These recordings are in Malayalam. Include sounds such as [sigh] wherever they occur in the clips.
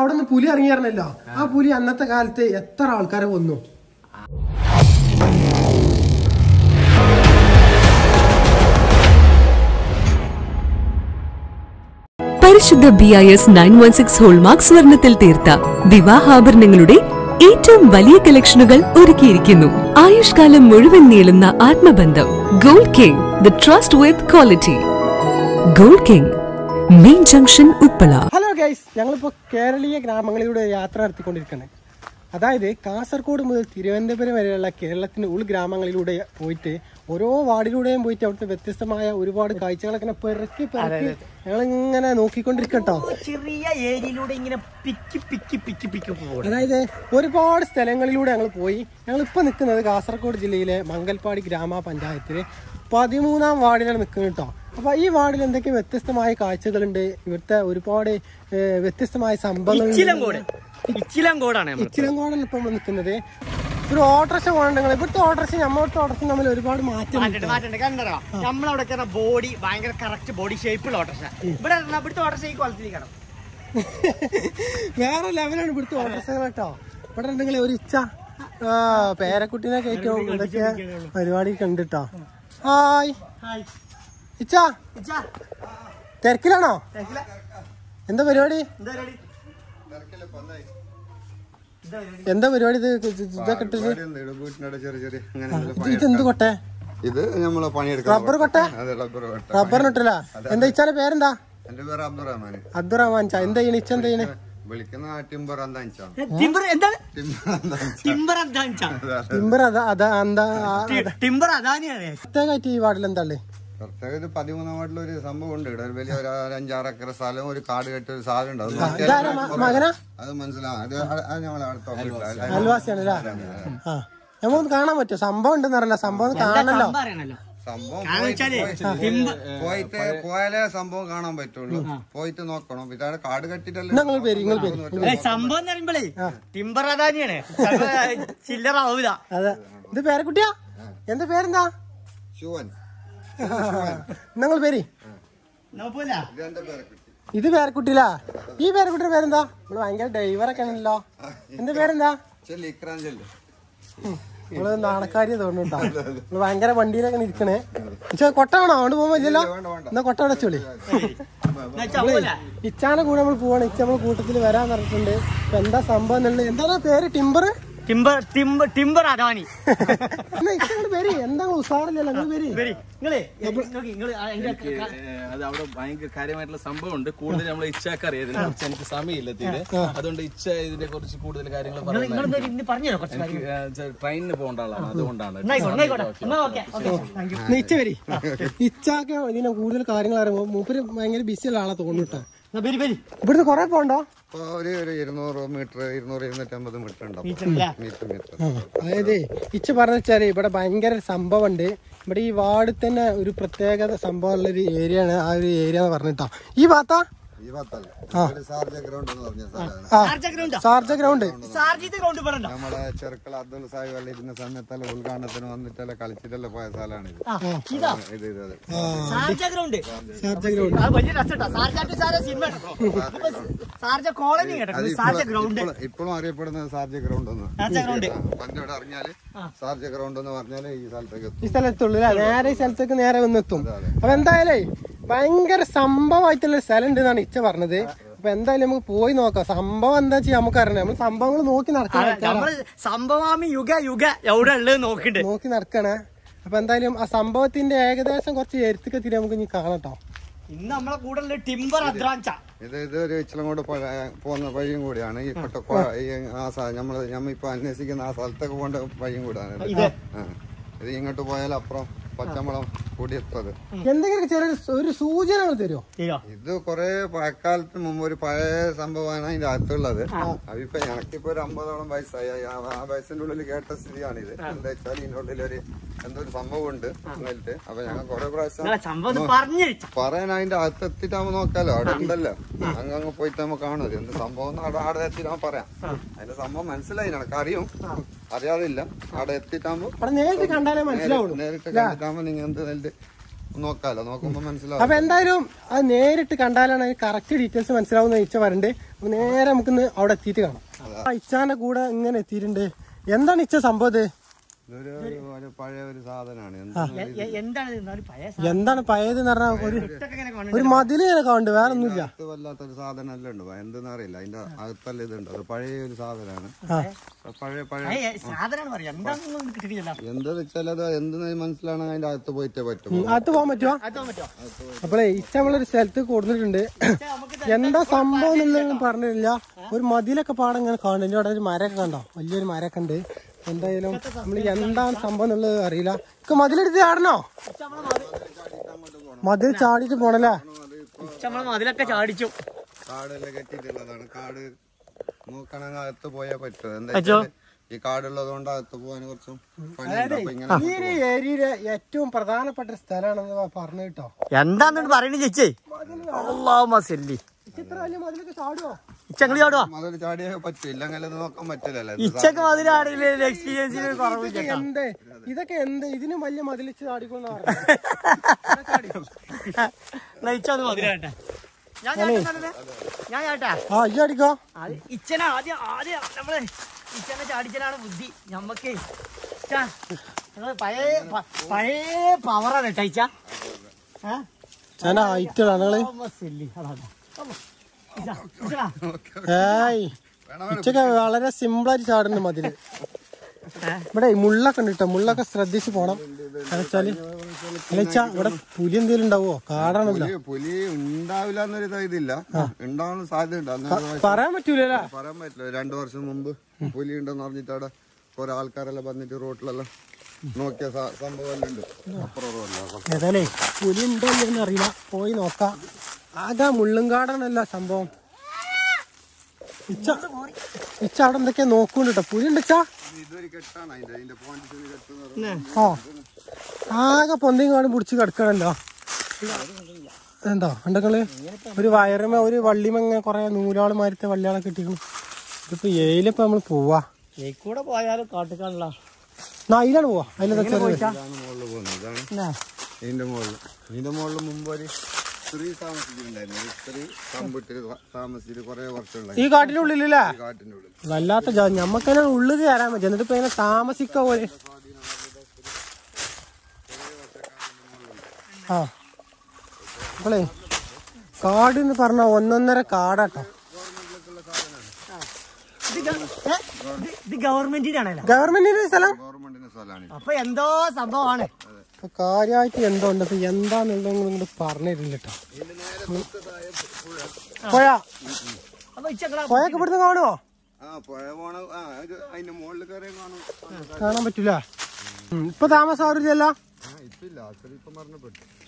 അവിടെ നിന്ന് പുലി ഇറങ്ങിയായിരുന്നല്ലോ. ആ പുലി അന്നത്തെ കാലത്ത് എത്ര ആൾക്കാരെ കൊന്നു? പരിശുദ്ധ B I S nine one six hallmark സ്വർണത്തിൽ തീർത്ത വിവാഹാഭരണങ്ങളുടെ ഏറ്റവും വലിയ കളക്ഷനുകൾ ഒരുക്കിയിരിക്കുന്നു. ആയുഷ്കാലം മുഴുവൻ നീളുന്ന ആത്മബന്ധം. Gold king the trust with quality gold king main junction Uppala hello guys ഞങ്ങളിപ്പോ കേരളീയ ഗ്രാമങ്ങളിലൂടെ യാത്ര നടത്തിക്കൊണ്ടിരിക്കുന്നത് അതായത് കാസർഗോഡ് മുതൽ തിരുവനന്തപുരം വരെയുള്ള കേരളത്തിന്റെ ഉൾഗ്രാമങ്ങളിലൂടെ പോയിട്ട് ഓരോ വാർഡിലൂടെയും പോയിട്ട് അവിടുത്തെ വ്യത്യസ്തമായ ഒരുപാട് കാഴ്ചകളൊക്കെ പെറുക്കി പെറുക്കി ഞങ്ങൾ ഇങ്ങനെ നോക്കിക്കൊണ്ടിരിക്കട്ടോ ചെറിയ ഏരിയയിലൂടെ ഇങ്ങനെ പിക്കി പിക്കി പിക്കി പിക്കി പോകും അതായത് ഒരുപാട് സ്ഥലങ്ങളിലൂടെ ഞങ്ങൾ പോയി. ഞങ്ങൾ ഇപ്പൊ നിൽക്കുന്നത് കാസർഗോഡ് ജില്ലയിലെ മംഗൽപ്പാടി ഗ്രാമപഞ്ചായത്തിലെ പതിമൂന്നാം വാർഡിലാണ് നിൽക്കുന്നത് കേട്ടോ. അപ്പൊ ഈ വാർഡിൽ എന്തൊക്കെ വ്യത്യസ്തമായ കാഴ്ചകളുണ്ട്? ഇവിടുത്തെ ഒരുപാട് വ്യത്യസ്തമായ സംഭവങ്ങൾ ഇച്ചിലങ്കോട്. ഇച്ചിലങ്കോടാണ് ഇച്ചിലങ്കോടാണ് ഇപ്പൊ നിൽക്കുന്നത്. ഒരു ഓട്ടർഷ പോകണ്ടെങ്കിൽ ഇവിടുത്തെ ഓട്ടർഷ നമ്മളുടെ ഓട്ടർഷ തമ്മിൽ ഒരുപാട് മാറ്റം മാറ്റണ്ട് കണ്ടോ? നമ്മളവിടെ ബോഡി ഭയങ്കര കറക്റ്റ് ബോഡി ഷേപ്പുള്ള ഓട്ടർഷ ഇവിടെ ഇവിടുത്തെ ഓട്ടർഷ ഈ കൊളത്തിരിക്കണം വേറെ ലെവലാണ് ഇവിടുത്തെ ഓട്ടർഷകൾ കേട്ടോ. ഇവിടെ ഉണ്ടെങ്കിൽ ഒരു ഇച്ച. പേരക്കുട്ടിനെ കയറ്റവും ഇതൊക്കെ പരിപാടി കണ്ടിട്ടോ ഹായ് ഹായ് ഇച്ച. തിരക്കിലാണോ? എന്താ പരിപാടി? എന്താ പരിപാടി? ഇത്? എന്ത്? കൊട്ടെ? ഇത് നമ്മളെ പണിയെടുക്കാം റബ്ബർ കൊട്ടെ. റബ്ബർ എന്താ ഇച്ചാന്റെ പേരെന്താ? എന്റെ പേര് അബ്ദുറഹ്മാൻ. അബ്ദുറഹ്മാൻ ചാ. എന്താ ചെയ്യണ? ഇച്ച എന്താ ചെയ്യണേ? വിളിക്കുന്ന ടിമ്പർ അന്താഞ്ചാണ് ടിമ്പർ എന്താണ്? ടിമ്പർ അന്താഞ്ച ടിമ്പർ അദാനിച്ചാ ടിമ്പർ അതാ അതാ എന്താ ടിമ്പർ പ്രത്യേകമായിട്ട് ഈ വാർഡിൽ എന്താ പ്രത്യേക ഒരു പതിമൂന്നാം വാർഡിൽ ഒരു സംഭവം ഉണ്ട്. ഇവിടെ വലിയ ഒരു അഞ്ചാറ് ഏക്കർ സ്ഥലം ഒരു കാട് കെട്ടി ഒരു സാധനം ഉണ്ട്. അത് മനസ്സിലാവും അത് അത് നമ്മളെ അടുത്ത നമുക്കൊന്ന് കാണാൻ പറ്റും സംഭവം ഉണ്ടെന്ന് അറിയില്ല. സംഭവം ഒന്ന് സംഭവം പോയിട്ട് പോയാലേ സംഭവം കാണാൻ പറ്റുള്ളൂ. പോയിട്ട് നോക്കണം. പിന്നെ കാട് കെട്ടിട്ടല്ലേ സംഭവം എന്ന് പറയുമ്പോഴേ ടിമ്പർ അദാനിയാണ്. ചില്ലറ അതെ. ഇത് പേരക്കുട്ടിയാ? എന്താ പേരെന്താ? ശിവൻ. നിങ്ങൾ പേര്? ഇത് പേരക്കുട്ടിലാ? പേരക്കുട്ടി ഇത് പേരക്കുട്ടിയിലാ ഈ പേരക്കുട്ടിയുടെ പേരെന്താ? നമ്മൾ ഭയങ്കര ഡ്രൈവറൊക്കെ ആണല്ലോ. എന്റെ പേരെന്താ? നമ്മൾ നാണക്കാരി തോന്നുന്നുണ്ടോ നമ്മൾ ഭയങ്കര വണ്ടിയിലൊക്കെ ഇരിക്കണേ. പക്ഷെ കൊട്ടാണോ അങ്ങോട്ട് പോകുമ്പോ ഇല്ലല്ലോ? എന്നാ കൊട്ട അടച്ചോളി ഇച്ചാനെ കൂടെ നമ്മൾ പോവാണ്. ഇച്ച നമ്മൾ കൂട്ടത്തിൽ വരാൻ പറഞ്ഞിട്ടുണ്ട്. എന്താ സംഭവം എന്നുള്ളത്? എന്താ പേര്? ടിമ്പർ ടിമ്പർ ടിമ്പർ ടിമ്പർ അദാനി പേര് എന്താ ഉസാറില്ലല്ലോ വരി. അത് അവിടെ ഭയങ്കര കാര്യമായിട്ടുള്ള സംഭവം ഉണ്ട് കൂടുതൽ നമ്മൾ ഇച്ഛാക്ക് അറിയാം ഇതിനെ കുറിച്ച് എനിക്ക് സമയമില്ല തീരെ. അതുകൊണ്ട് ഇച്ച ഇതിനെ കുറിച്ച് കൂടുതൽ കാര്യങ്ങൾ പറയുന്നത് ട്രെയിനിന് പോകേണ്ട ആളാണ്. അതുകൊണ്ടാണ്. ഇച്ച വരി. ഇച്ചാക്ക് ഇതിനെ കൂടുതൽ കാര്യങ്ങൾ അറിയുമ്പോൾ മൂപ്പര് ഭയങ്കര ബിസിയുള്ള ആളാ തോന്നുട്ടോ വരി വരി ഇവിടുന്ന് കൊറേ പോണ്ടോ? ഒരു ഒരു ഇരുന്നൂറ് മീറ്റർ ഇരുന്നൂറ് ഇരുന്നൂറ്റമ്പത് മീറ്റർ ഉണ്ടാവും മീറ്റർ മീറ്റർ അതായത് ഇച്ച പറഞ്ഞ വെച്ചാൽ ഇവിടെ ഭയങ്കര സംഭവം ഉണ്ട് ഇവിടെ ഈ വാർഡ് തന്നെ ഒരു പ്രത്യേകത സംഭവം ഉള്ള ഒരു ഏരിയ ആണ് ആ ഒരു ഏരിയ എന്ന് പറഞ്ഞിട്ടാ. ഈ ഭാഗത്താ സാർജ ഗ്രൗണ്ട് നമ്മളെ ചെറുക്കൾ അബ്ദുൾ സാഹിബ് ഇരുന്ന സമയത്തല്ല ഉദ്ഘാടനത്തിന് വന്നിട്ടല്ല കളിച്ചിട്ടല്ല പോയ സ്ഥലമാണ് ഇത്. ഇതാ ഇത് ഇത് ഇത്. ഗ്രൗണ്ട് ഷാർജ ഗ്രൗണ്ട് അത് വലിയ രസട്ടോ. സാർജാറ്റ് സാറെ സിനിമ സാർജ കോളനി കേട്ടോ. സാർജ ഇപ്പോഴും- ഗ്രൗണ്ട് ഇപ്പോഴും- ഇപ്പോഴും അറിയപ്പെടുന്നത് സാർജ ഗ്രൗണ്ട് എന്ന് സാർജ ഗ്രൗണ്ട് പണ്ടോട് അറിഞ്ഞാൽ സാർജ ഗ്രൗണ്ട് എന്ന് പറഞ്ഞാൽ ഈ സ്ഥലത്തേക്ക് എത്തും. ഈ സ്ഥലത്തുള്ളൂ നേരെ ഈ സ്ഥലത്തേക്ക് നേരെ വന്നെത്തും. അപ്പൊ എന്തായാലേ ഭയങ്കര സംഭവമായിട്ടുള്ള ഒരു സ്ഥലം ഉണ്ട് എന്നാണ് ഇച്ച പറഞ്ഞത്. അപ്പൊ എന്തായാലും നമുക്ക് പോയി നോക്കാം. സംഭവം എന്താ ചെയ്യാ നമുക്ക് അറിയണം. നമ്മൾ സംഭവങ്ങൾ നോക്കി നടക്കണം സംഭവാമി യുഗ യുഗ എവിടെ ഉള്ളത് നോക്കിണ്ട് നോക്കി നടക്കണേ. അപ്പൊ എന്തായാലും ആ സംഭവത്തിന്റെ ഏകദേശം കുറച്ച് എരുത്തൊക്കെ നമുക്ക് ഇനി കാണട്ടോ ഇന്ന് നമ്മളെ കൂടെ ടിമ്പർ അദ്രാഞ്ച ഇത് ഇത് ഒരു ഇച്ചിലങ്ങോട്ട് പോകുന്ന വഴിയും കൂടിയാണ്. ഈ പൊട്ട ഈ ആ നമ്മൾ നമ്മൾ നമ്മ ഇപ്പൊ അന്വേഷിക്കുന്ന ആ സ്ഥലത്തൊക്കെ പോകേണ്ട വഴിയും കൂടിയാണ് ഇത്. ഇങ്ങോട്ട് പോയാൽ അപ്പുറം പച്ചമ്പളം കൂടിയെത്തത് എന്തെങ്കിലും ചെറിയ ഒരു സൂചന തരുമോ ഇത്. കൊറേ പഴക്കാലത്തിന് മുമ്പ് ഒരു പഴയ സംഭവമാണ് അതിന്റെ അകത്തുള്ളത്. അതിപ്പോ എനിക്കിപ്പോ ഒരു അമ്പതോളം വയസ്സായി. ആ വയസ്സിന്റെ ഉള്ളിൽ കേട്ട സ്ഥിതിയാണ് ഇത്. എന്താ വെച്ചാൽ ഇതിന്റെ ഉള്ളിൽ ഒരു എന്തോ ഒരു സംഭവം ഉണ്ട് എന്നിട്ട്. അപ്പൊ ഞങ്ങൾ കൊറേ പ്രാവശ്യം നിങ്ങളെ സംഭവം പറഞ്ഞു പറയാൻ അതിന്റെ അകത്ത് എത്തിട്ടാകുമ്പോ നോക്കാലോ. അവിടെ ഉണ്ടല്ലോ. അങ്ങ് പോയിട്ട് നമുക്ക് കാണും എന്ത് സംഭവം എന്ന് അവിടെ അവിടെ എത്തിട്ടാകുമ്പോ പറയാം. അതിന്റെ സംഭവം മനസ്സിലായി. എനക്കറിയും. അറിയും അറിയാതില്ല. അവിടെ എത്തിട്ടാകുമ്പോ നേരിട്ട് കണ്ടാലേ മനസ്സിലാവുള്ളൂ. നേരിട്ട് നിങ്ങൾ എന്ത് നെല്ല് നോക്കാലോ നോക്കുമ്പോ മനസ്സിലാവും. അപ്പൊ എന്തായാലും അത് നേരിട്ട് കണ്ടാലാണ് കറക്റ്റ് ഡീറ്റെയിൽസ് മനസ്സിലാവുന്ന ഇച്ച വരണ്ട്. അപ്പൊ നേരെ നമുക്കിന്ന് അവിടെ എത്തിയിട്ട് കാണാം. ആ ഇച്ചാന്റെ കൂടെ ഇങ്ങനെ എത്തിയിട്ടുണ്ട്. എന്താണ് ഇച്ച സംഭവം ഇതൊരു ഒരു പഴയ ഒരു സാധനമാണ്. എന്താണ് ഇത്? എന്നാലും പഴയ എന്താണ് പഴയത് എന്ന് പറഞ്ഞാൽ ഒരു ഇതൊക്കെ ഇങ്ങനെ കാണും ഒരു മതിൽ കാണുന്നുണ്ട് വേറെ ഒന്നുമില്ല. വല്ലാത്തൊരു സാധനം എല്ലാം ഉണ്ട് എന്തെന്ന് അറിയില്ല. അതിന്റെ അകത്തല്ല ഇതുണ്ട്. അത് പഴയ ഒരു സാധനമാണ്. പഴയ പഴയ. എന്താ വെച്ചാൽ അത് എന്തെന്ന് മനസ്സിലാണ് അതിന്റെ അകത്ത് പോയിട്ടേ പറ്റും. അകത്ത് പോകാൻ പറ്റുമോ അപ്പോഴേ ഇച്ച നമ്മളൊരു സ്ഥലത്ത് കൊടുത്തിട്ടുണ്ട്. എന്താ സംഭവം എന്നുള്ളതൊന്നും പറഞ്ഞില്ല ഒരു മതിലൊക്കെ പാടം ഇങ്ങനെ കാണുന്നു അവിടെ ഒരു മരമൊക്കെ കണ്ടോ? വലിയൊരു മരമൊക്കെ ഉണ്ട്. എന്തായാലും നമ്മൾ എന്താണ് സംഭവം എന്നുള്ളത് അറിയില്ല. ഇക്ക് മതിലെടുത്ത് ചാടണോ? മതിൽ ചാടിച്ചു പോണല്ലേ? നമ്മൾ മതിലൊക്കെ ചാടിച്ചു. കാടെല്ലാം കാട് നോക്കണമെങ്കിൽ അകത്ത് പോയാൽ പറ്റും? എന്താ ഈ കാടുള്ളത് കൊണ്ട് അകത്ത് പോകാൻ കുറച്ചും പണിയുണ്ട്. ഇങ്ങനെ ഈ ഒരു ഏരിയയിലെ ഏറ്റവും പ്രധാനപ്പെട്ട ഒരു സ്ഥലമാണെന്ന് പറഞ്ഞു കേട്ടോ. എന്താന്ന് പറയണേ ചേച്ചി? അള്ളാഹുമല്ലി ഇത്ര വലിയ മതിലൊക്കെ ചാടുവോ? ചാടുവാ മതിൽ ചാടിയേ നോക്കാൻ പറ്റില്ലല്ലോ എക്സ്പീരിയൻസിന് കുറവില്ല ഇതൊക്കെ എന്ത്? ഇതൊക്കെ എന്ത്? ഇതിനും വലിയ മതിലിച്ച് ചാടിക്കൊണ്ടാ മതിലാട്ടെ ഞാൻ? ഞാൻ ചാട്ടാ ആ ഈ അടിക്കോ അത് ഇച്ചന ആദ്യം ആദ്യം നമ്മൾ ഇച്ചനെ ചാടിച്ചനാണ് ബുദ്ധി. ഞങ്ങൾ പഴയ പ- പഴയ പവറാണ് കേട്ടോ ഇച്ച. നിങ്ങൾ. അതാണ് ഇച്ചാ, ഇച്ചടാ. ഏയ് ഉച്ചയ്ക്ക് വളരെ സിമ്പിൾ ആയിട്ട് ചാടുന്നു മതിൽ ഇവിടെ മുള്ളൊക്കെ ഉണ്ട് കേട്ടോ മുള്ളൊക്കെ ശ്രദ്ധിച്ചു പോണം. എന്നുവെച്ചാൽ അല്ലച്ചാ ഇവിടെ പുലി എന്തെങ്കിലും ഉണ്ടാവോ കാടാണല്ലോ. പുലി ഉണ്ടാവില്ല എന്നൊരു ഇതില്ല. ഉണ്ടാവാൻ സാധ്യത പറയാൻ പറ്റൂല പറയാൻ പറ്റില്ല. രണ്ടു വർഷം മുമ്പ് പുലി ഉണ്ടെന്ന് പറഞ്ഞിട്ട് അവിടെ കുറെ ആൾക്കാരെല്ലാം വന്നിട്ട് റോട്ടിലെല്ലാം നോക്കിയ സ- സംഭവം ഏതായാലേ പുലി ഉണ്ടോ എന്ന് അറിയില്ല. പോയി നോക്കാം. ആകെ മുള്ളുംകാടാണല്ലോ സംഭവം. ഇച്ച ഇച്ച അവിടെ എന്തൊക്കെയാ നോക്കുന്നുണ്ട് കേട്ടോ പുലി ഉണ്ട് ഇച്ചാ? ഇതൊരു കെട്ടാണ് അതിന്റെ അതിന്റെ പോയിന്റ് കെട്ടുന്നത് ആ. ആകെ പൊന്തിയും കാണും പിടിച്ച് കിടക്കണല്ലോ. എന്താ ഉണ്ടെങ്കിൽ ഒരു വയറുമ ഒരു വള്ളിമങ്ങ കൊറേ നൂലാൾ മാരത്തെ വള്ളിയാളെ കിട്ടിക്കണം. ഇതിപ്പോ ഏയിലിപ്പോ നമ്മൾ പോവാ. കൂടെ പോയാലും കാട്ടിക്കാണല്ലോ. അതിലാണ് പോവാ. അതിലെന്താ ചെറിയ ഇതിന്റെ മുകളിൽ ഇതിന്റെ മുകളിൽ മുമ്പ് ഒരു സ്ത്രീ താമസിച്ചിട്ടുണ്ടായിരുന്നു. ഒരു സ്ത്രീ കമ്പിട്ടിൽ താമസിച്ചിട്ട് കുറെ വർഷമുണ്ടായി ഈ കാട്ടിന്റെ ഉള്ളിലല്ലേ കാട്ടിന്റെ ഉള്ളിൽ വല്ലാത്ത ഞമ്മക്ക് ഉള്ളു ഉള്ളിൽ കയറാൻ പറ്റും. എന്നിട്ട് ഇപ്പൊ ഇങ്ങനെ താമസിക്ക പോലെ. ആ. മക്കളെ കാട് എന്ന് പറഞ്ഞ ഒന്നൊന്നര കാടാട്ടോ. ഇത് ഗവൺമെന്റിന്റെ ആണല്ലോ ഗവൺമെന്റിന്റെ സ്ഥലം. അപ്പൊ എന്തോ സംഭവമാണ്. ഇപ്പൊ കാര്യമായിട്ട് എന്തോ ഉണ്ട് അപ്പൊ എന്താന്നുള്ളത് ഇങ്ങോട്ട് പറഞ്ഞിരുന്നില്ല കേട്ടോ ഇവിടുന്ന് കാണുമോ കാണാൻ പറ്റൂല. ഇപ്പൊ താമസം ആരുമില്ലല്ലോ?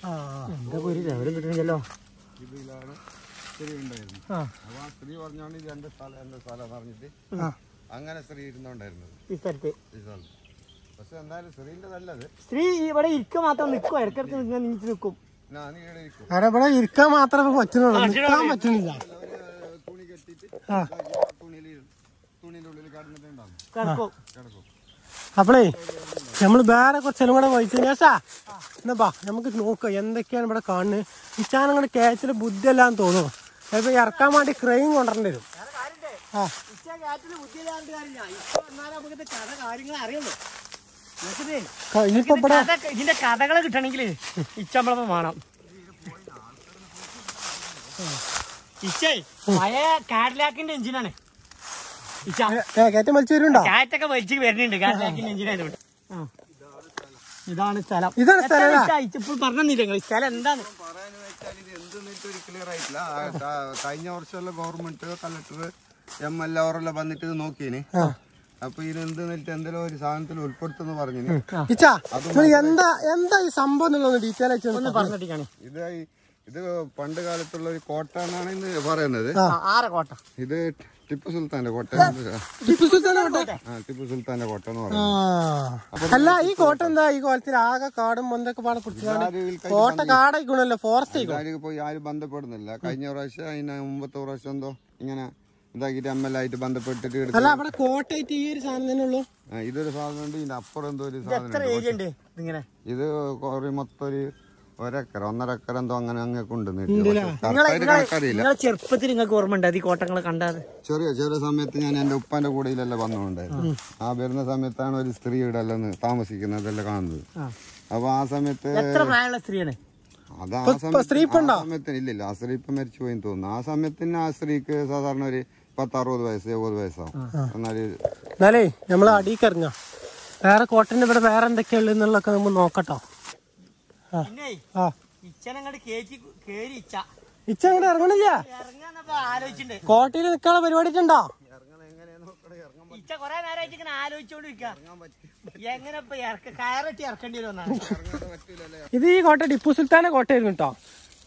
ആ എന്താ വിവരം കിട്ടണില്ലല്ലോ. ഉണ്ടായിരുന്നു. ആ. അപ്പൊ ആ സ്ത്രീ പറഞ്ഞാണ് ഇത് എന്റെ സ്ഥലം എന്റെ സ്ഥലം എന്ന് പറഞ്ഞിട്ട് ആ. അങ്ങനെ സ്ത്രീ ഇരുന്നോണ്ടായിരുന്നത് ഈ സ്ഥലത്ത്. ഈ സ്ഥലത്ത്. പക്ഷെ എന്തായാലും സ്ത്രീന്റെ നല്ലത്. സ്ത്രീ ഇവിടെ ഇരിക്ക മാത്രം നിൽക്കും ഇടക്കിടക്ക് നീച്ച് നിൽക്കും. ഞാൻ ഇവിടെ ഇരിക്കാൻ മാത്രമേ പറ്റുന്നുള്ളൂ. നിൽക്കാൻ പറ്റുന്നില്ല. തുണി കെട്ടിട്ട് ആ. തുണിയിൽ തുണിന്റെ ഉള്ളിൽ കിടന്നിട്ടുണ്ടാവും കിടക്കും. കിടക്കും. അപ്പളേ നമ്മൾ വേറെ കുറച്ചെല്ലാം കൂടെ വഹിച്ചു ശേഷാ എന്നാ ബാ നമുക്ക് നോക്കാം എന്തൊക്കെയാണ് ഇവിടെ കാണുന്നത്. അങ്ങോട്ട് കേച്ചിൽ ബുദ്ധിയല്ലാന്ന് തോന്നുന്നു. ചിലപ്പോ ഇറക്കാൻ വേണ്ടി ക്രെയിൻ കൊണ്ടുവരേണ്ടി വരും. ആ. കാര്യങ്ങൾ അറിയുള്ളൂ ഇതിന്റെ കഥകൾ കിട്ടണമെങ്കിൽ ഇച്ചമ്പളം വേണം. ഇച്ചേ പഴയ കാഡിലാക്കിന്റെ എഞ്ചിനാണ്. കാറ്റൊക്കെ വലിച്ചു വരുന്നുണ്ടോ. കാഡിലാക്കിന്റെ എഞ്ചിനായതുകൊണ്ട്. ഇതാണ് സ്ഥലം ഇതാണ് സ്ഥലം? ഇപ്പോൾ പറഞ്ഞില്ല നിങ്ങൾ സ്ഥലം എന്താണ് പറയാന്ന് വെച്ചാൽ ഇത് എന്തെന്നിട്ട് ഒരു ക്ലിയർ ആയിട്ടില്ല ആ, കഴിഞ്ഞ വർഷമുള്ള government collector M L A വന്നിട്ട് ഇത് നോക്കിയിന്. അപ്പൊ ഇത് എന്ത് എന്നിട്ട് എന്തെങ്കിലും ഒരു സാധനത്തിൽ ഉൾപ്പെടുത്തുന്നു പറഞ്ഞു എന്താ എന്താ ഈ സംഭവം എന്നുള്ളത് ഡീറ്റെയിൽ ആയിട്ട് ഒന്ന് പറഞ്ഞോ. പറഞ്ഞിട്ടാണ് ഇത് ഈ- ഇത് പണ്ട് കാലത്തുള്ള ഒരു കോട്ട എന്നാണ് ഇന്ന് പറയുന്നത്. കോട്ട? ഇത് ടിപ്പു സുൽത്താന്റെ കോട്ട ടിപ്പു സുൽത്താന്റെ കോട്ട? ആ ടിപ്പു സുൽത്താന്റെ കോട്ട എന്ന് പറയുന്നത്. അല്ല ഈ കോട്ട എന്താ ഈ കോലത്തിൽ ആകെ കാടും മന്തൊക്കെ പാടെ കോട്ട കാടായിക്കണല്ലോ ഫോറസ്റ്റ് ആയിക്കോ? ആരും പോയി ആരും ബന്ധപ്പെടുന്നില്ല. കഴിഞ്ഞ പ്രാവശ്യം അതിന് മുമ്പത്തെ പ്രാവശ്യം എന്തോ ഇങ്ങനെ ആയിട്ട് ബന്ധപ്പെട്ടിട്ട് എടുത്ത് അല്ല അവിടെ കോട്ടയായിട്ട് ഈ ഒരു സാധനം തന്നെ ഉള്ളൂ ആ, ഇതൊരു സാധനം ഉണ്ട്. ഇതിന്റെ അപ്പുറം എന്തോ ഒരു സാധനം ഇങ്ങനെ ഇത് കുറെ മൊത്തം ഒരു ഒരക്കര ഒന്നര അക്കര എന്തോ അങ്ങനെ അങ്ങേക്ക് ഉണ്ട് കണക്കറിയില്ല. ചെറുപ്പത്തിൽ നിങ്ങൾക്ക് ഓർമ്മ ഉണ്ട് ഈ കോട്ടങ്ങളെ കണ്ടാതെ. ചെറിയ ചെറിയ സമയത്ത് ഞാൻ എന്റെ ഉപ്പാന്റെ കൂടെയിലെല്ലാം വന്നുകൊണ്ടായിരുന്നു ആ. വരുന്ന സമയത്താണ് ഒരു സ്ത്രീ ഇവിടെ അല്ലെന്ന് താമസിക്കുന്നത് കാണുന്നത്. അപ്പൊ ആ സമയത്ത് എത്ര പ്രായമുള്ള സ്ത്രീയാണ്? അത് ആ സമയത്ത് ഇല്ലില്ല ആ സ്ത്രീ ഇപ്പൊ മരിച്ചു പോയി തോന്നുന്നു. ആ സമയത്തിന് ആ സ്ത്രീക്ക് സാധാരണ ഒരു പത്ത് അറുപത് വയസ്സ് എഴുപത് വയസ്സാവും. എന്നാൽ എന്നാലേ നമ്മൾ അടിയിൽ വേറെ കോട്ടന്റെ ഇവിടെ വേറെ എന്തൊക്കെയാ ഉള്ളത് എന്നുള്ളൊക്കെ നമ്മൾ നോക്കട്ടോ ഇച്ച. ഇച്ച അങ്ങോട്ട് ഇറങ്ങണില്ല? കോട്ടയിൽ നിൽക്കാനുള്ള പരിപാടി ഉണ്ടോ ഇച്ച കൊറേ നേരമായിട്ട് ഇങ്ങനെ ആലോചിച്ചോണ്ടിരിക്ക. എങ്ങനെ കയറട്ടി ഇറക്കേണ്ടി ഇത് ഈ കോട്ട ടിപ്പു സുൽത്താന്റെ കോട്ടയായിരുന്നു കേട്ടോ.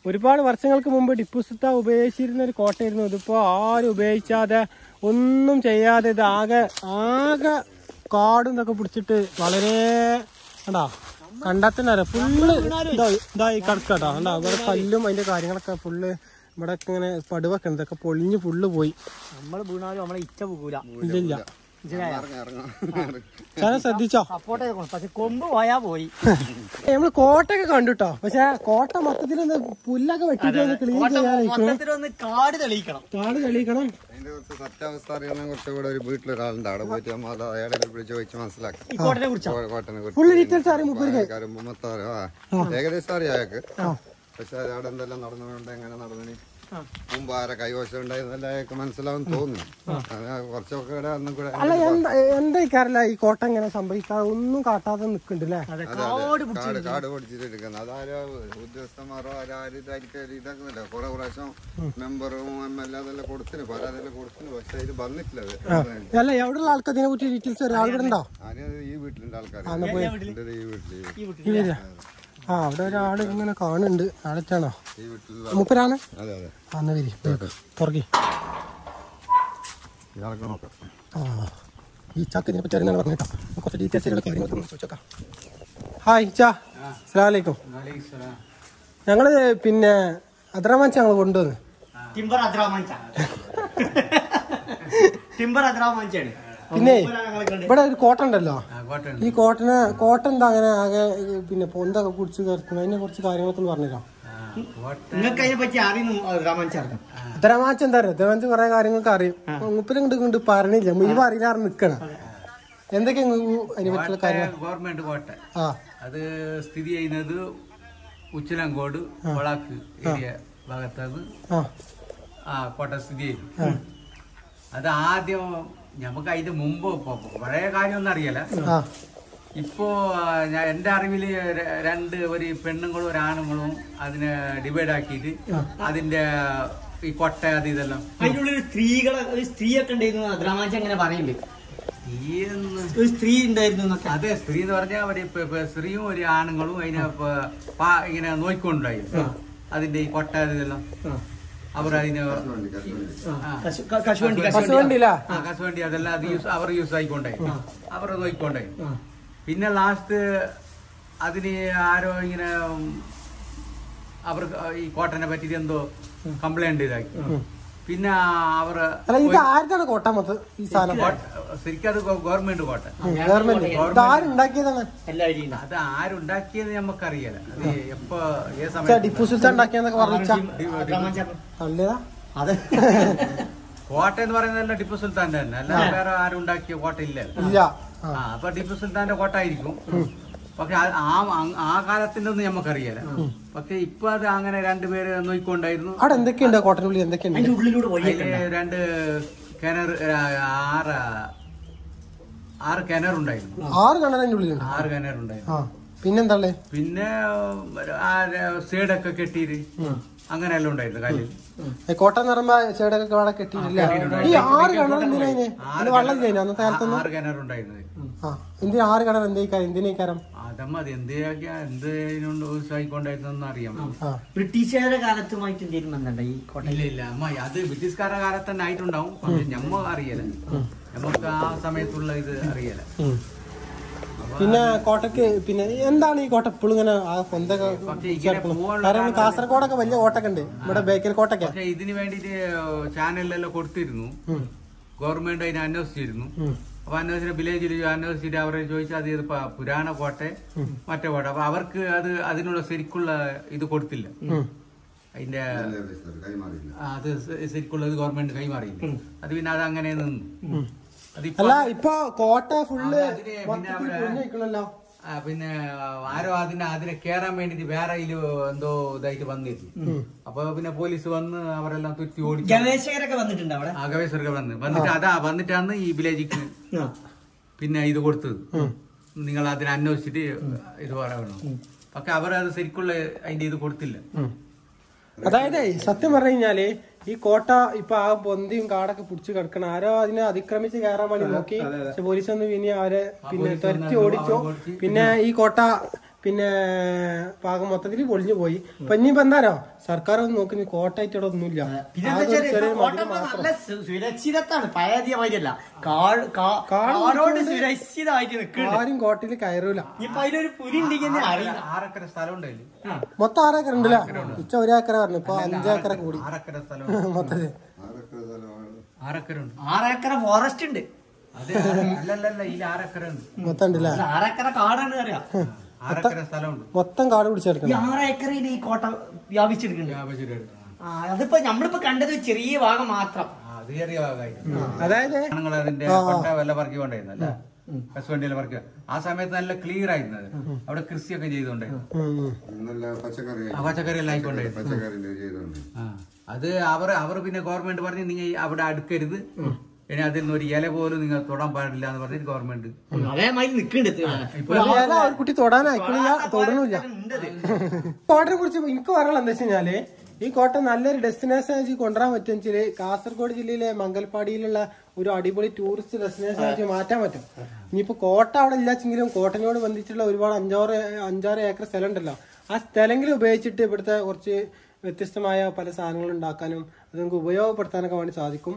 ഒരുപാട് വർഷങ്ങൾക്ക് മുമ്പ് ടിപ്പു സുൽത്താൻ ഉപയോഗിച്ചിരുന്ന ഒരു കോട്ടയായിരുന്നു. ഇതിപ്പോൾ ആരും ഉപയോഗിക്കാതെ ഒന്നും ചെയ്യാതെ ഇത് ആകെ ആകെ കാടും ഇതൊക്കെ പിടിച്ചിട്ട് വളരെ കണ്ടാ കണ്ടെത്തന്നെ ഫുള്ള് ഇതായി കിടക്കട്ടോ കണ്ടാ ഇവിടെ കല്ലും അതിന്റെ കാര്യങ്ങളൊക്കെ ഫുള്ള് ഇവിടെ ഇങ്ങനെ പടുവൊക്കെ ഇതൊക്കെ പൊളിഞ്ഞ് ഫുള്ള് പോയി. നമ്മൾ വീണാലും നമ്മളെ ഇച്ച പോകൂല. ഇല്ലില്ല. ശ്രദ്ധിച്ചോ? സപ്പോർട്ട് ചെയ്ത് പക്ഷെ കൊമ്പ് പോയാ പോയി. നമ്മൾ കോട്ടയൊക്കെ കണ്ടുട്ടോ? പക്ഷെ കോട്ട മൊത്തത്തിൽ ഒന്ന് പുല്ലൊക്കെ വെട്ടിട്ട് ക്ലീൻ ചെയ്യാൻ കാട് തെളിയിക്കണം. കാട് തെളിയിക്കണം. സത്യാവസ്ഥ കുറച്ച് കൂടെ ഒരു വീട്ടിലൊരാളുണ്ട്. അവിടെ പോയിട്ട് നമ്മൾ അയാളെ വിളിച്ച് മനസ്സിലാക്കാം. അറിയും മൊത്തം. ഏകദേശം അറിയാം അയാൾക്ക്. പക്ഷെ അവിടെ എന്തെല്ലാം നടന്നുകൊണ്ട് എങ്ങനെ നടന്നു മുമ്പ് ആരെ കൈവശം ഉണ്ടായിരുന്നല്ല അയാൾക്ക് മനസ്സിലാവും തോന്നുന്നു. കുറച്ചൊക്കെ കൂടെ അല്ല എന്താ എന്താ ഇക്കാരല്ല ഈ കോട്ട ഇങ്ങനെ സംഭവിക്കാതെ ഒന്നും കാട്ടാതെ അതെ, കാട് അതെ. കാട് കാട് എടുക്കുന്നത് അതാരോ ഉദ്യോഗസ്ഥന്മാരോ ആരും ഇതായിട്ട് ഇതാക്കുന്നില്ല കുറെ പ്രാവശ്യം മെമ്പറും എം എൽ എ അതെല്ലാം കൊടുത്തിന് പരാതിയെല്ലാം കൊടുത്തിന് പക്ഷെ ഇത് വന്നിട്ടില്ല അല്ല എവിടെയുള്ള ആൾക്കാർ ഇതിനെ കുറിച്ച് ഡീറ്റെയിൽസ് ഒരാളുണ്ടോ ഈ വീട്ടിലുണ്ട് ആൾക്കാർ ഈ വീട്ടിൽ ഈ വീട്ടിൽ ഇല്ല ആ അവിടെ ഒരാൾ ഇങ്ങനെ കാണുന്നുണ്ട്. ആളെത്താണോ ഈ അന്ന് മൂപ്പരാണ്? അതെ അതെ. ആ എന്നാ വരി. തുറക്കി. ആ ഈ ചാക്ക് ഇതിനെ പറ്റി അറിയുന്നതാണ് പറഞ്ഞേട്ടോ കുറച്ച് ഡീറ്റെയിൽസ് കാര്യങ്ങളൊക്കെ ചോദിച്ചേക്കാം ഹായ് ചാ. അസ്സലാമലൈക്കും. ഞങ്ങൾ പിന്നെ അദ്രാമാൻ ഞങ്ങൾ കൊണ്ടുവന്ന്. ടിംബർ അദ്രാമാഞ്ച [laughs] ടിംബർ അദ്രാമാഞ്ചാണ് പിന്നെ ഇവിടെ ഒരു കോട്ട ഉണ്ടല്ലോ. ഈ കോട്ടനെ കോട്ട എന്താ അങ്ങനെ ആകെ പിന്നെ പൊന്തൊക്കെ കുടിച്ച് കിടക്കുന്നത് അതിനെ കുറച്ച് കാര്യങ്ങളൊക്കെ ഒന്ന് പറഞ്ഞുതരാം. നിങ്ങൾക്ക് അതിനെ പറ്റി അറിയുന്നു ഉത്തരമാച്ച എന്താ അറിയാം? ഉത്തരമാച്ച കുറെ കാര്യങ്ങളൊക്കെ അറിയും. മുപ്പിലും ഇങ്ങോട്ട് ഇങ്ങോട്ട് പറഞ്ഞില്ല. മുഴുവൻ അറിയാറ് നിക്കണം. എന്തൊക്കെ അതിനെ പറ്റിയുള്ള കാര്യങ്ങൾ? ഗവൺമെന്റ് കോട്ട. ആ. അത് സ്ഥിതി ചെയ്യുന്നത് ഉച്ചിലങ്കോട് വളാക്ക് ഏരിയ ഭാഗത്താണ്. ആ. ആ കോട്ട സ്ഥിതി ചെയ്യുന്നത് അത് ആദ്യം നമുക്ക് അതിന് മുമ്പ് ഇപ്പൊ പഴയ കാര്യമൊന്നും അറിയല ഇപ്പോ ഞാൻ എന്റെ അറിവിൽ രണ്ട് ഒരു പെണ്ണുങ്ങളും ഒരു ആണുങ്ങളും അതിനെ ഡിവൈഡ് ആക്കിയിട്ട് അതിന്റെ ഈ കൊട്ട അത് ഇതെല്ലാം. അതിന്റെ ഉള്ളിൽ സ്ത്രീകളെ ഒരു സ്ത്രീയൊക്കെ ഉണ്ടായിരുന്നു അദ്രാമാഞ്ച അങ്ങനെ പറയുന്നുണ്ട് ഒരു സ്ത്രീ ഉണ്ടായിരുന്നു എന്നൊക്കെ. അതെ സ്ത്രീ എന്ന് പറഞ്ഞാൽ അവർ സ്ത്രീയും ഒരു ആണുങ്ങളും അതിനെ ഇങ്ങനെ നോക്കിക്കൊണ്ടായി അതിന്റെ ഈ കൊട്ട ഇതെല്ലാം. അവർ അതിന് കശുവണ്ടി കശുവണ്ടി വണ്ടിയില്ല. കശുവണ്ടി അതെല്ലാം അത് യൂസ് അവർ യൂസ് ആയിക്കൊണ്ടേ. അവർ നോയിക്കൊണ്ടായി പിന്നെ ലാസ്റ്റ് അതിന് ആരോ ഇങ്ങനെ അവർക്ക് ഈ കോട്ടനെ പറ്റിയിട്ട് എന്തോ കംപ്ലൈന്റ് ഇതാക്കി പിന്നെ അവർ കോട്ട മൊത്തം ഈ സാധനം? ശരിക്കും അത് ഗവൺമെന്റ് കോട്ട. ഗവൺമെന്റ്. അത് ആരുണ്ടാക്കിയത് നമുക്കറിയാലോ അത് എപ്പോ ഏത് സമയത്ത് ടിപ്പു സുൽത്താൻ ഉണ്ടാക്കിയെന്നൊക്കെ പറഞ്ഞാ അദ്രാമാഞ്ച അതെ [laughs] കോട്ട എന്ന് പറയുന്നതല്ല ടിപ്പു സുൽത്താന്റെ തന്നെ. അല്ലാതെ വേറെ ആരും ഉണ്ടാക്കിയ കോട്ട ഇല്ല. ഇല്ല. ആ. ആ അപ്പൊ ടിപ്പു സുൽത്താന്റെ കോട്ട ആയിരിക്കും. പക്ഷെ ആ- ആ കാലത്തിന്റെ ഒന്നും നമുക്കറിയാല പക്ഷെ ഇപ്പൊ അത് അങ്ങനെ രണ്ടുപേര് നോക്കിക്കൊണ്ടായിരുന്നു. അവിടെ എന്തൊക്കെയുണ്ട് കോട്ടനുള്ളിൽ എന്തൊക്കെയുണ്ട്? രണ്ട് കിണർ ആറ് ആറ് കിണറുണ്ടായിരുന്നു ആറ് കിണറിന്റെ ഉള്ളിലുണ്ട്. ആറ് കിണറുണ്ടായിരുന്നു ഉണ്ടായിരുന്നു. പിന്നെന്താ പിന്നെ ആ സൈഡൊക്കെ കെട്ടിയിട്ട് അങ്ങനെയെല്ലാം ഉണ്ടായിരുന്നു കാലിൽ. ഈ കോട്ട നിറമ്പ ചേടൊക്കെ അവിടെ കെട്ടിയിട്ടില്ല? ഈ ആറ് കിണർ എന്തിനാ അതിന് വെള്ളം കഴിഞ്ഞു അന്നത്തെ കാലത്തൊന്നും? ആറ് ആ എന്തിനാ ആറ് കിണർ? എന്തേക്കാരം എന്തിനേക്കാരം എന്തിനുണ്ട് അറിയാം. ബ്രിട്ടീഷുകാരുടെ കാലത്തുമായിട്ട് എന്തെങ്കിലും ബന്ധമുണ്ടോ ഈ കോട്ട? ഇല്ല ഇല്ല. അമ്മ അത് ബ്രിട്ടീഷുകാരുടെ കാലത്ത് തന്നെ ആയിട്ടുണ്ടാവും. പക്ഷെ ഞമ്മ അറിയല. നമുക്ക് ആ സമയത്തുള്ള ഇത് അറിയല. പിന്നെ കോട്ടക്ക് പിന്നെ എന്താണ് ഈ കോട്ട ഇപ്പോഴും ഇങ്ങനെ പോകാനുള്ള കാരണം കാസർഗോഡൊക്കെ വലിയ കോട്ടൊക്കെ ഉണ്ട് ഇവിടെ ബേക്കൽ കോട്ടൊക്കെ ഇതിന് വേണ്ടിട്ട് ചാനലിലെല്ലാം കൊടുത്തിരുന്നു. ഗവൺമെന്റ് അതിനെ അന്വേഷിച്ചിരുന്നു. അപ്പൊ അന്വേഷിച്ച വില്ലേജിൽ അന്വേഷിച്ചിട്ട് അവരെ ചോദിച്ചാൽ അത് ഇത് പുരാണ കോട്ടെ? മറ്റേ കോട്ട. അപ്പൊ അവർക്ക് അത് അതിനുള്ള ശരിക്കുള്ള ഇത് കൊടുത്തില്ല. അതിന്റെ കൈമാറിയില്ല അത് ശരിക്കുള്ളത് ഗവൺമെന്റ് കൈമാറിയില്ല. അത് പിന്നെ അത് അങ്ങനെ നിന്നു. അല്ല ഇപ്പൊ കോട്ട ഫുള്ള് നിൽക്കണല്ലോ. പിന്നെ ആരോ അതിനെ അതിനെ കേറാൻ വേണ്ടിട്ട് വേറെ ഇതിൽ എന്തോ ഇതായിട്ട് വന്നിരുന്നു. അപ്പൊ പിന്നെ പോലീസ് വന്ന് അവരെല്ലാം തുറ്റി ഓടി ഗവേഷകരൊക്കെ വന്നിട്ടുണ്ട് അവിടെ? ആ ഗവേഷകർക്ക് വന്ന്. വന്നിട്ട് അതാ വന്നിട്ടാണ് ഈ വില്ലേജിക്ക് പിന്നെ ഇത് കൊടുത്തത്. നിങ്ങൾ അതിനെ അന്വേഷിച്ചിട്ട് ഇത് പറയണം. പക്ഷെ അവർ അത് ശരിക്കുള്ള അതിന്റെ ഇത് കൊടുത്തില്ല. അതായത് സത്യം പറഞ്ഞു കഴിഞ്ഞാൽ ഈ കോട്ട ഇപ്പൊ ആ പൊന്തിയും കാടൊക്കെ പിടിച്ചു കിടക്കണം. ആരോ അതിനെ അതിക്രമിച്ച് കയറാൻ വേണ്ടി നോക്കി. പക്ഷെ പോലീസ് ഒന്ന് പിന്നെ അവരെ പിന്നെ തുരത്തി ഓടിച്ചു. പിന്നെ ഈ കോട്ട പിന്നെ പാകം മൊത്തത്തിൽ പൊളിഞ്ഞു പോയി. ഇപ്പൊ ഇനിയിപ്പോ എന്താരോ സർക്കാർ ഒന്ന് നോക്കി ഇനി കോട്ടയായിട്ട് ഇവിടെ ഒന്നുമില്ല. സുരക്ഷിതത്താണ്. ആരും കോട്ടയിൽ കയറൂല. മൊത്തം ആറേക്കർ ഉണ്ടല്ലോ? ഉച്ച ഒരേക്കര പറഞ്ഞു ഇപ്പൊ അഞ്ചേക്കർ കൂടി. [laughs] മൊത്തത്തിൽ ആറേക്കര ഫോറസ്റ്റ് ഉണ്ട്. മൊത്തം ഉണ്ടല്ലേ? അത് ആറേക്കര കാടാണ് അറിയാം. [laughs] മൊത്തം കാട് പിടിച്ചെടുക്കണം ഏക്കറിൽ ഈ കോട്ട വ്യാപിച്ചെടുക്കുന്നുണ്ട് അതിപ്പോ നമ്മളിപ്പോ കണ്ടത് ചെറിയ ഭാഗം മാത്രം. ചെറിയ അതായത് ആണുങ്ങൾ അതിന്റെ വല്ല പറക്കി അല്ലെ ഹസ്ബൻഡിൽ വർക്ക് ആ സമയത്ത് നല്ല ക്ലിയർ ആയിരുന്നു അവിടെ കൃഷിയൊക്കെ. നല്ല പച്ചക്കറി എല്ലാം ആയിക്കൊണ്ടായിരുന്നു അത് അവർ അവർ പിന്നെ ഗവൺമെന്റ് പറഞ്ഞ് നിങ്ങൾ അവിടെ അടുക്കരുത്. ഇനി അതിൽ നിന്ന് ഒരു ഇല പോലും നിങ്ങൾ തൊടാൻ പാടില്ല എന്ന് പറഞ്ഞിട്ട് ഗവൺമെന്റ് കുട്ടി തൊടണില്ല കോട്ടയെ കുറിച്ച് എനിക്ക് പറയാനുള്ള എന്താ വെച്ചാൽ ഈ കോട്ട നല്ലൊരു ഡെസ്റ്റിനേഷൻ ആയിട്ട് കൊണ്ടുവരാൻ പറ്റും പറ്റുമെങ്കിൽ കാസർഗോഡ് ജില്ലയിലെ മംഗൽപാടിയിലുള്ള ഒരു അടിപൊളി ടൂറിസ്റ്റ് ഡെസ്റ്റിനേഷൻ ആയിട്ട് മാറ്റാൻ പറ്റും. ഇനിയിപ്പോ കോട്ട അവിടെ ഇല്ലാച്ചെങ്കിലും കോട്ടനോട് ബന്ധിച്ചുള്ള ഒരുപാട് അഞ്ചാറ് അഞ്ചാറ് ഏക്കർ സ്ഥലം ഉണ്ടല്ലോ ആ സ്ഥലങ്ങളിൽ ഉപയോഗിച്ചിട്ട് ഇവിടുത്തെ കുറച്ച് വ്യത്യസ്തമായ പല സാധനങ്ങളും ഉണ്ടാക്കാനും അത് നമുക്ക് ഉപയോഗപ്പെടുത്താനൊക്കെ വേണ്ടി സാധിക്കും.